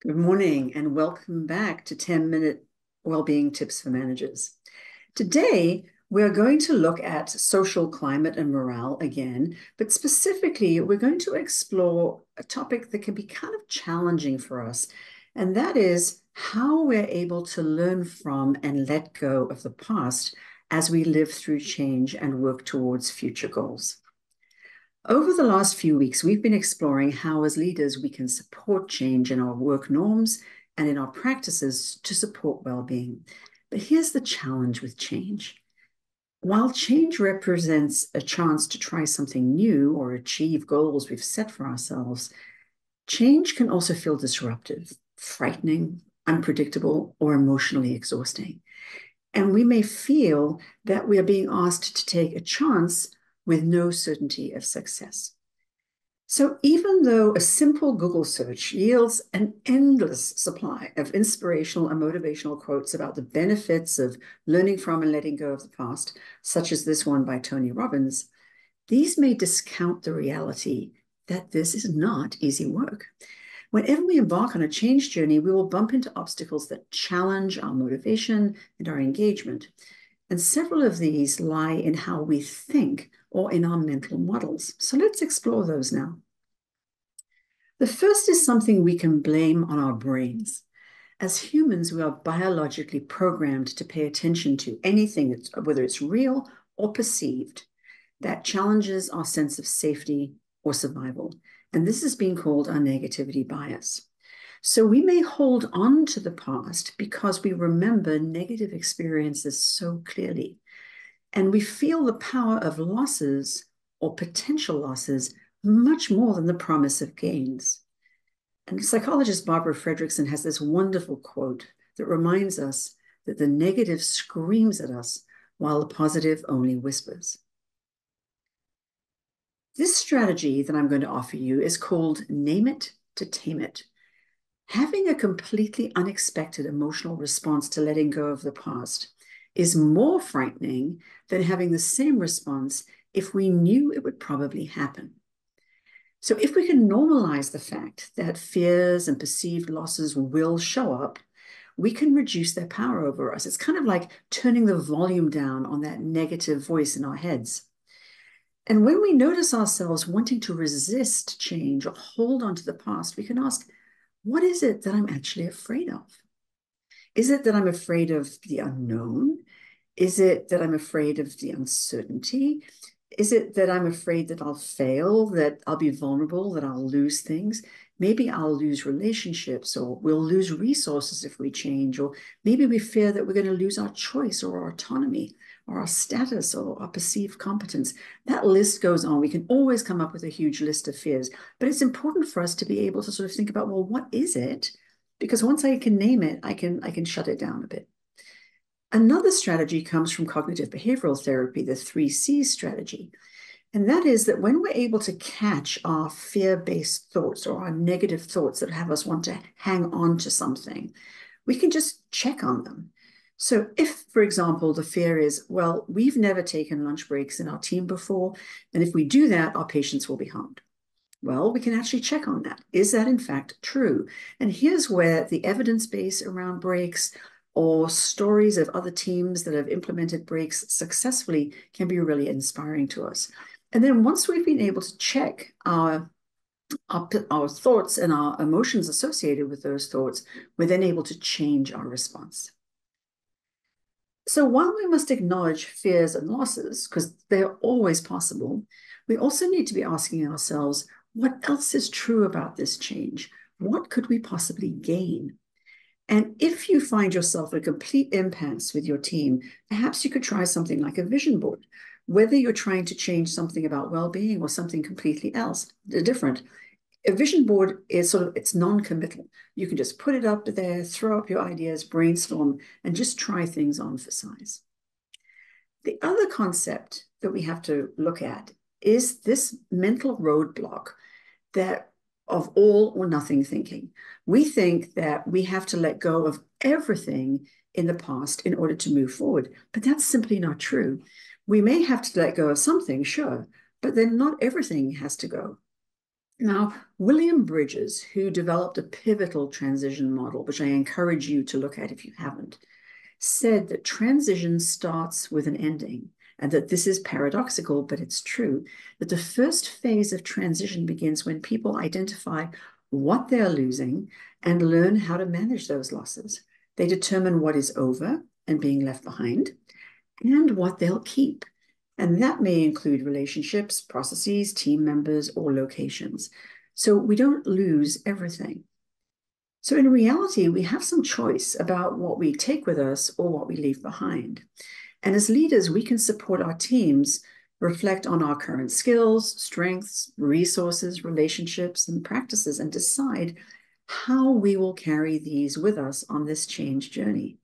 Good morning and welcome back to 10 Minute Wellbeing Tips for Managers. Today, we're going to look at social climate and morale again, but specifically, we're going to explore a topic that can be kind of challenging for us, and that is how we're able to learn from and let go of the past as we live through change and work towards future goals. Over the last few weeks, we've been exploring how, as leaders, we can support change in our work norms and in our practices to support well being. But here's the challenge with change. While change represents a chance to try something new or achieve goals we've set for ourselves, change can also feel disruptive, frightening, unpredictable, or emotionally exhausting. And we may feel that we are being asked to take a chance with no certainty of success. So, even though a simple Google search yields an endless supply of inspirational and motivational quotes about the benefits of learning from and letting go of the past, such as this one by Tony Robbins, these may discount the reality that this is not easy work. Whenever we embark on a change journey, we will bump into obstacles that challenge our motivation and our engagement. And several of these lie in how we think or in our mental models. So let's explore those now. The first is something we can blame on our brains. As humans, we are biologically programmed to pay attention to anything, whether it's real or perceived, that challenges our sense of safety or survival. And this is being called our negativity bias. So we may hold on to the past because we remember negative experiences so clearly. And we feel the power of losses or potential losses much more than the promise of gains. And psychologist Barbara Fredrickson has this wonderful quote that reminds us that the negative screams at us while the positive only whispers. This strategy that I'm going to offer you is called Name It to Tame It. Having a completely unexpected emotional response to letting go of the past is more frightening than having the same response if we knew it would probably happen. So, if we can normalize the fact that fears and perceived losses will show up, we can reduce their power over us. It's kind of like turning the volume down on that negative voice in our heads. And when we notice ourselves wanting to resist change or hold on to the past, we can ask, what is it that I'm actually afraid of? Is it that I'm afraid of the unknown? Is it that I'm afraid of the uncertainty? Is it that I'm afraid that I'll fail, that I'll be vulnerable, that I'll lose things? Maybe I'll lose relationships or we'll lose resources if we change, or maybe we fear that we're going to lose our choice or our autonomy or our status or our perceived competence. That list goes on. We can always come up with a huge list of fears, but it's important for us to be able to sort of think about, well, what is it? Because once I can name it, I can I can shut it down a bit. Another strategy comes from cognitive behavioral therapy, the three C's strategy. And that is that when we're able to catch our fear based thoughts or our negative thoughts that have us want to hang on to something, we can just check on them. So, if, for example, the fear is, well, we've never taken lunch breaks in our team before, and if we do that, our patients will be harmed. Well, we can actually check on that. Is that in fact true? And here's where the evidence base around breaks, or stories of other teams that have implemented breaks successfully can be really inspiring to us. And then once we've been able to check our, our, our thoughts and our emotions associated with those thoughts, we're then able to change our response. So while we must acknowledge fears and losses, because they're always possible, we also need to be asking ourselves, what else is true about this change? What could we possibly gain? And if you find yourself a complete impasse with your team, perhaps you could try something like a vision board. Whether you're trying to change something about well-being or something completely else, different, a vision board is sort of it's non-committal. You can just put it up there, throw up your ideas, brainstorm, and just try things on for size. The other concept that we have to look at is this mental roadblock that of all or nothing thinking. We think that we have to let go of everything in the past in order to move forward, but that's simply not true. We may have to let go of something, sure, but then not everything has to go. Now, William Bridges, who developed a pivotal transition model, which I encourage you to look at if you haven't, said that transition starts with an ending and that this is paradoxical, but it's true, that the first phase of transition begins when people identify what they're losing and learn how to manage those losses. They determine what is over and being left behind and what they'll keep. And that may include relationships, processes, team members, or locations. So we don't lose everything. So in reality, we have some choice about what we take with us or what we leave behind. And as leaders, we can support our teams reflect on our current skills, strengths, resources, relationships, and practices, and decide how we will carry these with us on this change journey,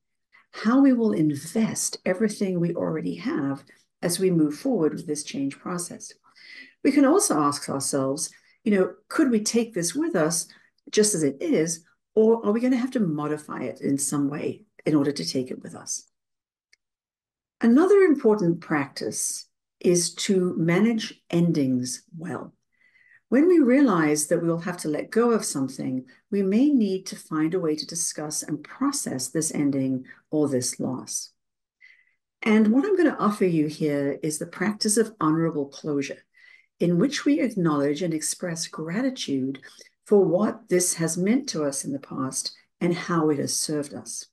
how we will invest everything we already have as we move forward with this change process. We can also ask ourselves, you know, could we take this with us just as it is, or are we going to have to modify it in some way in order to take it with us? Another important practice is to manage endings well. When we realize that we'll have to let go of something, we may need to find a way to discuss and process this ending or this loss. And what I'm going to offer you here is the practice of honorable closure, in which we acknowledge and express gratitude for what this has meant to us in the past and how it has served us.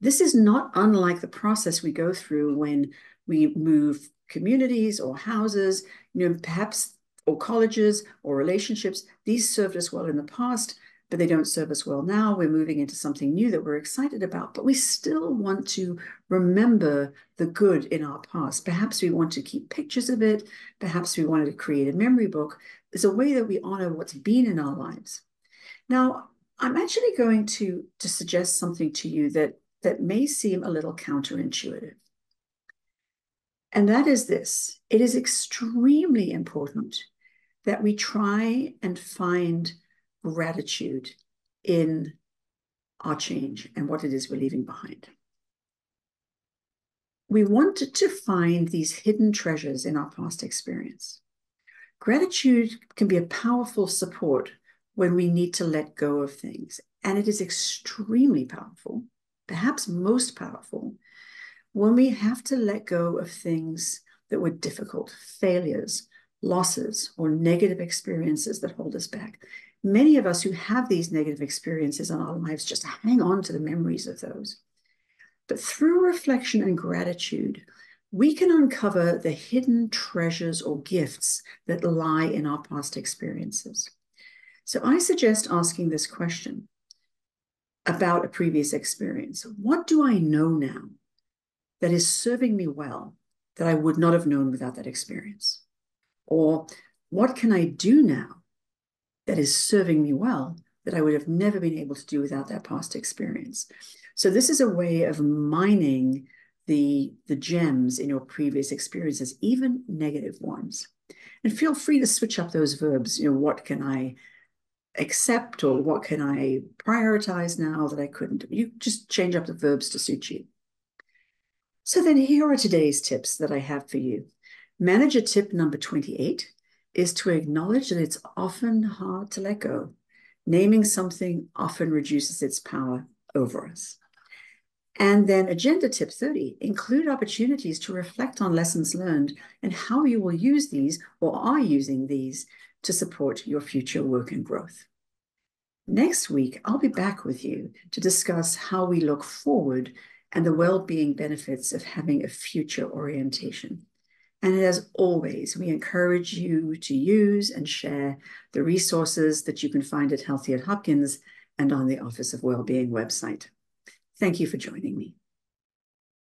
This is not unlike the process we go through when we move communities or houses, you know, perhaps or colleges or relationships. These served us well in the past, but they don't serve us well now. We're moving into something new that we're excited about, but we still want to remember the good in our past. Perhaps we want to keep pictures of it. Perhaps we wanted to create a memory book. It's a way that we honor what's been in our lives. Now, I'm actually going to, to suggest something to you that that may seem a little counterintuitive. And that is this it is extremely important that we try and find gratitude in our change and what it is we're leaving behind. We want to find these hidden treasures in our past experience. Gratitude can be a powerful support when we need to let go of things, and it is extremely powerful perhaps most powerful, when we have to let go of things that were difficult, failures, losses, or negative experiences that hold us back. Many of us who have these negative experiences in our lives just hang on to the memories of those. But through reflection and gratitude, we can uncover the hidden treasures or gifts that lie in our past experiences. So I suggest asking this question about a previous experience. What do I know now that is serving me well that I would not have known without that experience? Or what can I do now that is serving me well that I would have never been able to do without that past experience? So this is a way of mining the, the gems in your previous experiences, even negative ones. And feel free to switch up those verbs. You know, what can I accept or what can I prioritize now that I couldn't? You just change up the verbs to suit you. So then here are today's tips that I have for you. Manager tip number 28 is to acknowledge that it's often hard to let go. Naming something often reduces its power over us. And then agenda tip 30, include opportunities to reflect on lessons learned and how you will use these or are using these to support your future work and growth. Next week, I'll be back with you to discuss how we look forward and the well-being benefits of having a future orientation. And as always, we encourage you to use and share the resources that you can find at Healthy at Hopkins and on the Office of Wellbeing website. Thank you for joining me.